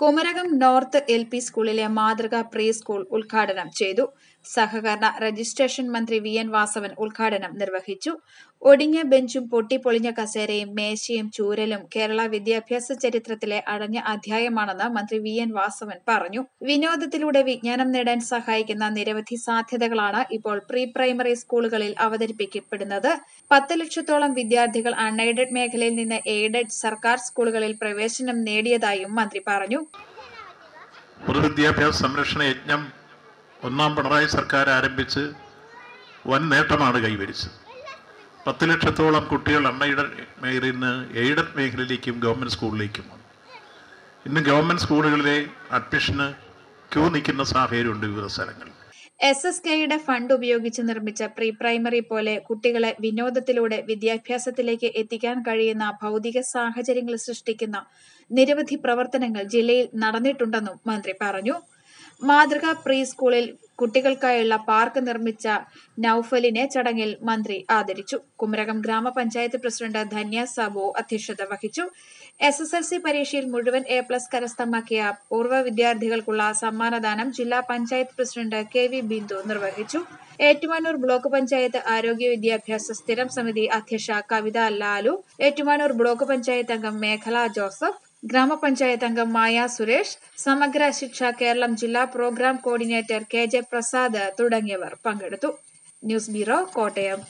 Kumarakom north L P സ്കൂളിലെ മാതൃകാ pre school ഉദ്ഘാടനം ചെയ്തു. സഹകരണ രജിസ്ട്രേഷൻ മന്ത്രി വി എൻ വാസവൻ ഉദ്ഘാടനം നിർവഹിച്ചു. ഒടിഞ്ഞ ബെഞ്ചും പൊട്ടിപ്പൊളിഞ്ഞ കസേരയും മേശയും ചൂരലും കേരള വിദ്യാഭ്യാസ ചരിത്രത്തിലെ അടഞ്ഞ അധ്യായമാണെന്ന് മന്ത്രി വി എൻ വാസവൻ പറഞ്ഞു. വിനോദത്തിലൂടെ വിജ്ഞാനം നേടാൻ സഹായിക്കുന്ന നിരവധി സാധ്യതകളാണ് ഇപ്പോൾ പ്രീ പ്രൈമറി സ്കൂളുകളിൽ അവതരിപ്പിക്കപ്പെടുന്നത്. പത്ത് ലക്ഷത്തോളം വിദ്യാർത്ഥികൾ അൺഎയ്ഡഡ് മേഖലയിൽ നിന്ന് എയ്ഡഡ് സർക്കാർ സ്കൂളുകളിൽ പ്രവേശനം നേടിയതായും മന്ത്രി പറഞ്ഞു. പൊതുവിദ്യാഭ്യാസ സംരക്ഷണ യജ്ഞം ഒന്നാം പിണറായി സർക്കാർ ആരംഭിച്ച് വൻ നേട്ടമാണ് കൈവരിച്ചത്. പത്ത് ലക്ഷത്തോളം കുട്ടികൾ അമ്മയുടെ മേഖലയിൽ നിന്ന് എയ്ഡഡ് മേഖലയിലേക്കും ഗവൺമെന്റ് സ്കൂളിലേക്കും ഇന്ന് ഗവൺമെന്റ് സ്കൂളുകളിലെ അഡ്മിഷന് ക്യൂ നിൽക്കുന്ന സാഹചര്യമുണ്ട് വിവിധ സ്ഥലങ്ങളിൽ. എസ് എസ് കെയുടെ ഫണ്ട് ഉപയോഗിച്ച് നിർമ്മിച്ച പ്രീ പ്രൈമറി പോലെ കുട്ടികളെ വിനോദത്തിലൂടെ വിദ്യാഭ്യാസത്തിലേക്ക് എത്തിക്കാൻ കഴിയുന്ന ഭൗതിക സാഹചര്യങ്ങൾ സൃഷ്ടിക്കുന്ന നിരവധി പ്രവർത്തനങ്ങൾ ജില്ലയിൽ നടന്നിട്ടുണ്ടെന്നും മന്ത്രി പറഞ്ഞു. മാതൃക പ്രീ സ്കൂളിൽ കുട്ടികൾക്കായുള്ള പാർക്ക് നിർമ്മിച്ച നൌഫലിനെ ചടങ്ങിൽ മന്ത്രി ആദരിച്ചു. കുമരകം ഗ്രാമപഞ്ചായത്ത് പ്രസിഡന്റ് ധന്യ സാബു അധ്യക്ഷത വഹിച്ചു. എസ് എസ് എൽ സി പരീക്ഷയിൽ മുഴുവൻ എ പ്ലസ് കരസ്ഥമാക്കിയ പൂർവ വിദ്യാർത്ഥികൾക്കുള്ള സമ്മാനദാനം ജില്ലാ panchayat president K V Bindu നിർവഹിച്ചു. ഏറ്റുമാനൂർ ബ്ലോക്ക് പഞ്ചായത്ത് ആരോഗ്യ വിദ്യാഭ്യാസ സ്ഥിരം സമിതി അധ്യക്ഷ കവിത ലാലു ഏറ്റുമാനൂർ ബ്ലോക്ക് പഞ്ചായത്ത് അംഗം മേഖല ജോസഫ് ഗ്രാമപഞ്ചായത്ത് അംഗം മായ സുരേഷ് സമഗ്ര ശിക്ഷ കേരളം ജില്ലാ programme coordinator K J Prasad തുടങ്ങിയവർ പങ്കെടുത്തു. News bureau Kottayam.